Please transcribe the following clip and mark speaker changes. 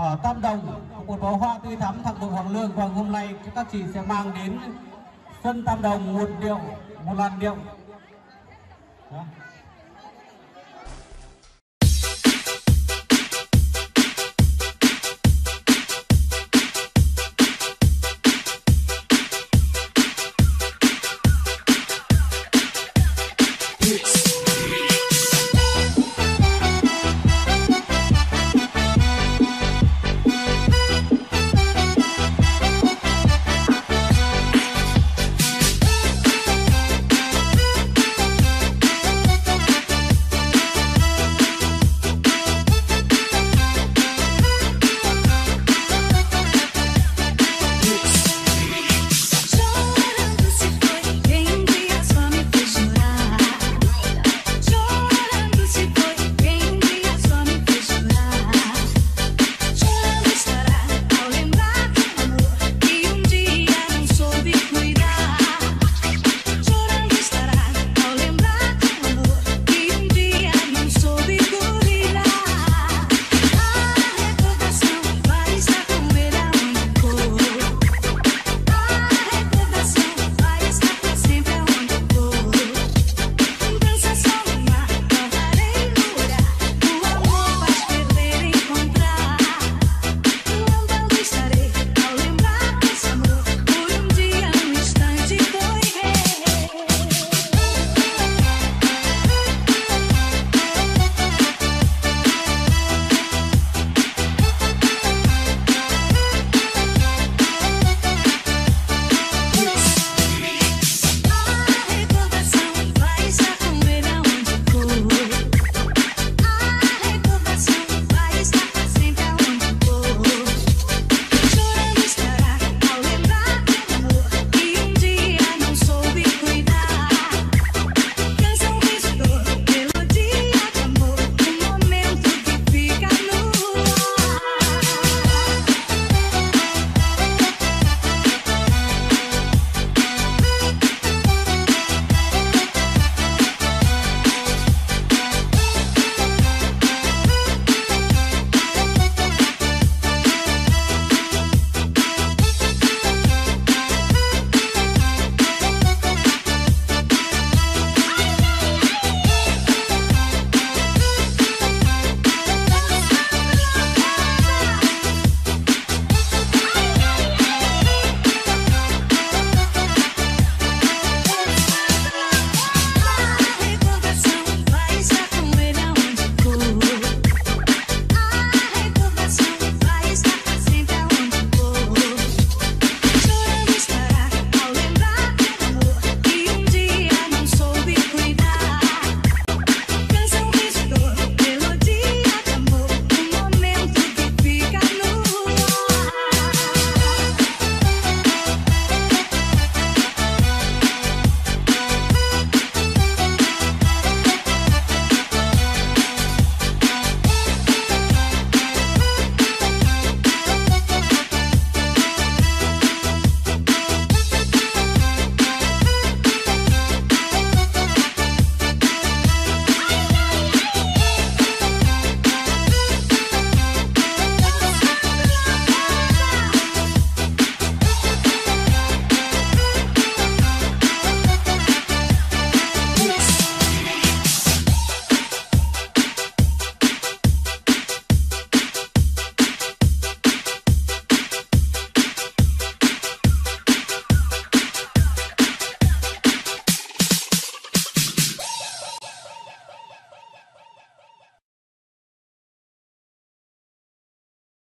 Speaker 1: ở Tam Đồng, một bó hoa tươi thắm thẳng đội Hoàng Lương và hôm nay các chị sẽ mang đến sân Tam Đồng một điệu, một làn điệu Đó.